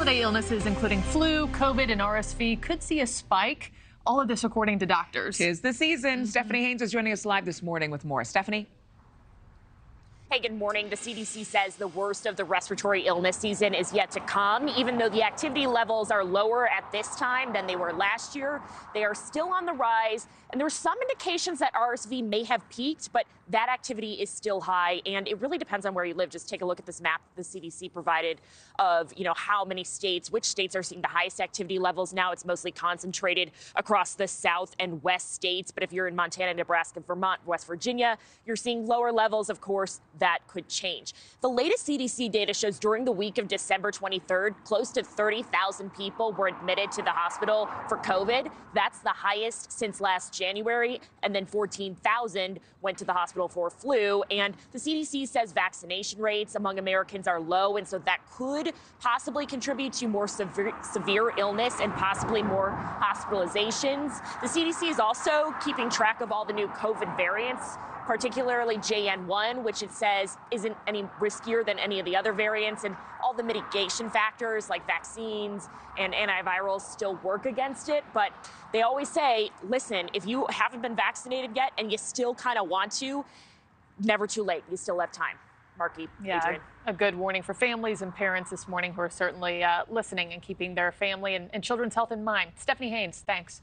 holiday illnesses, including flu, COVID, and RSV, could see a spike. All of this according to doctors. Tis the season. Mm -hmm. Stephanie Haynes is joining us live this morning with more. Stephanie? Hey, good morning. The CDC says the worst of the respiratory illness season is yet to come. Even though the activity levels are lower at this time than they were last year, they are still on the rise. And there are some indications that RSV may have peaked, but that activity is still high. And it really depends on where you live. Just take a look at this map the CDC provided of, you know, how many states, which states are seeing the highest activity levels. Now it's mostly concentrated across the south and west states. But if you're in Montana, Nebraska, Vermont, West Virginia, you're seeing lower levels, of course that could change. The latest CDC data shows during the week of December 23rd, close to 30,000 people were admitted to the hospital for COVID. That's the highest since last January. And then 14,000 went to the hospital for flu. And the CDC says vaccination rates among Americans are low. And so that could possibly contribute to more severe, severe illness and possibly more hospitalizations. The CDC is also keeping track of all the new COVID variants particularly JN1, which it says isn't any riskier than any of the other variants. And all the mitigation factors like vaccines and antivirals still work against it. But they always say, listen, if you haven't been vaccinated yet and you still kind of want to, never too late. You still have time. Markie, yeah, Adrienne. a good warning for families and parents this morning who are certainly uh, listening and keeping their family and, and children's health in mind. Stephanie Haynes, thanks.